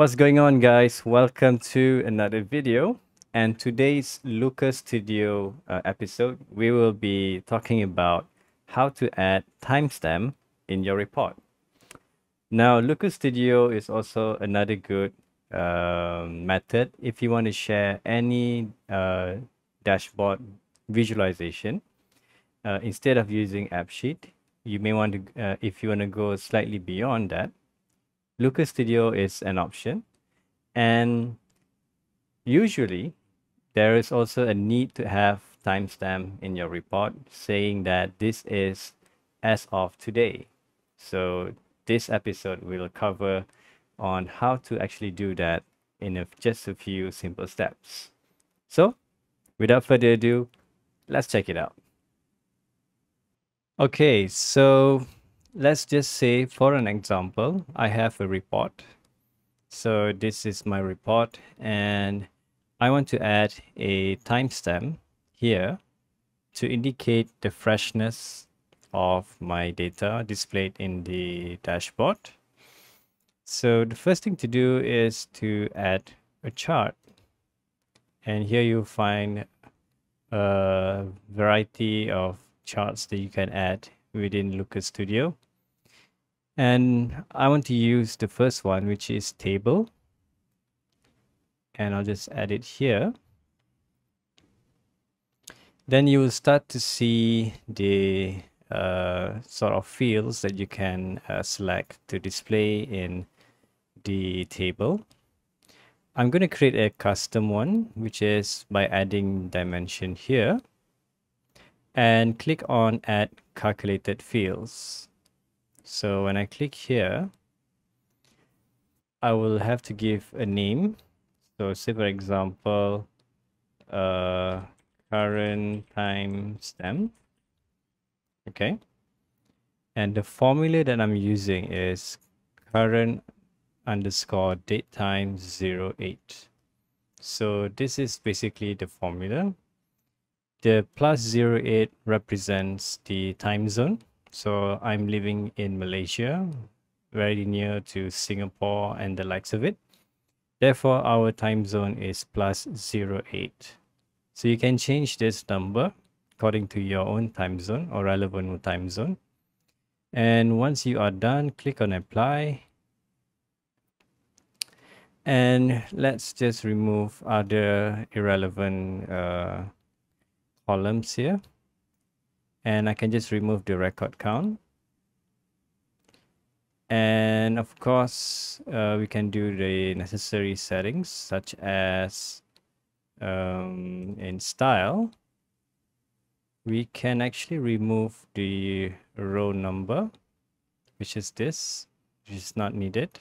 What's going on guys? Welcome to another video and today's Looker Studio uh, episode we will be talking about how to add timestamp in your report. Now Looker Studio is also another good uh, method if you want to share any uh, dashboard visualization uh, instead of using AppSheet you may want to uh, if you want to go slightly beyond that Looker Studio is an option. And usually there is also a need to have timestamp in your report saying that this is as of today. So this episode will cover on how to actually do that in a, just a few simple steps. So without further ado let's check it out. Okay, so let's just say for an example, I have a report. So this is my report and I want to add a timestamp here to indicate the freshness of my data displayed in the dashboard. So the first thing to do is to add a chart. And here you find a variety of charts that you can add within Looker Studio. And I want to use the first one, which is table. And I'll just add it here. Then you will start to see the uh, sort of fields that you can uh, select to display in the table. I'm going to create a custom one, which is by adding dimension here and click on add calculated fields. So when I click here, I will have to give a name. So say for example, uh, current time stamp. Okay. And the formula that I'm using is current underscore date time 08. So this is basically the formula the plus 08 represents the time zone. So I'm living in Malaysia, very near to Singapore and the likes of it. Therefore, our time zone is plus 08. So you can change this number according to your own time zone or relevant time zone. And once you are done, click on apply. And let's just remove other irrelevant uh, columns here. And I can just remove the record count. And of course uh, we can do the necessary settings such as um, in style. We can actually remove the row number which is this which is not needed.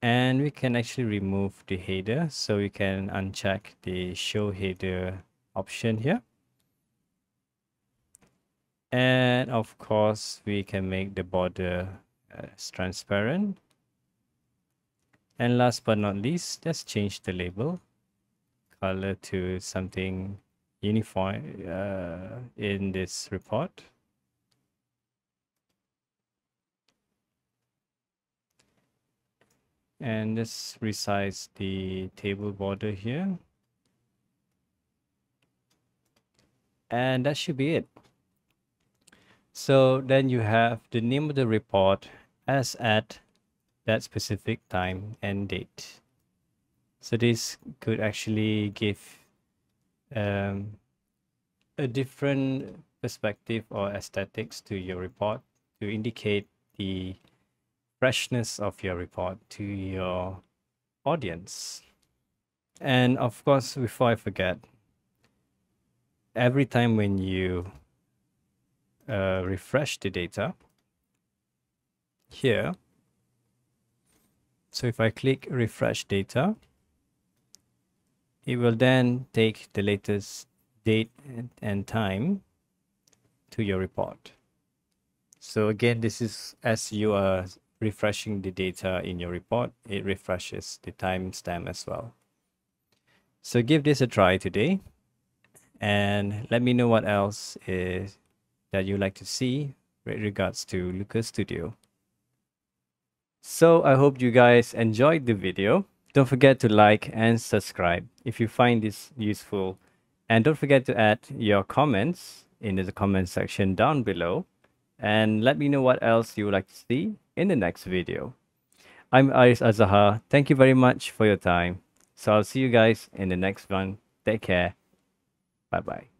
And we can actually remove the header so we can uncheck the show header option here. And of course we can make the border uh, transparent. And last but not least let's change the label. Color to something uniform uh, in this report. And let's resize the table border here and that should be it. So then you have the name of the report as at that specific time and date. So this could actually give um, a different perspective or aesthetics to your report to indicate the freshness of your report to your audience. And of course before i forget every time when you uh, refresh the data here, so if I click refresh data, it will then take the latest date and time to your report. So again, this is as you are refreshing the data in your report, it refreshes the timestamp as well. So give this a try today and let me know what else is that you like to see with regards to Looker Studio. So I hope you guys enjoyed the video. Don't forget to like and subscribe if you find this useful. And don't forget to add your comments in the comment section down below. And let me know what else you would like to see in the next video. I'm Aris Azhar. Thank you very much for your time. So I'll see you guys in the next one. Take care. Bye bye.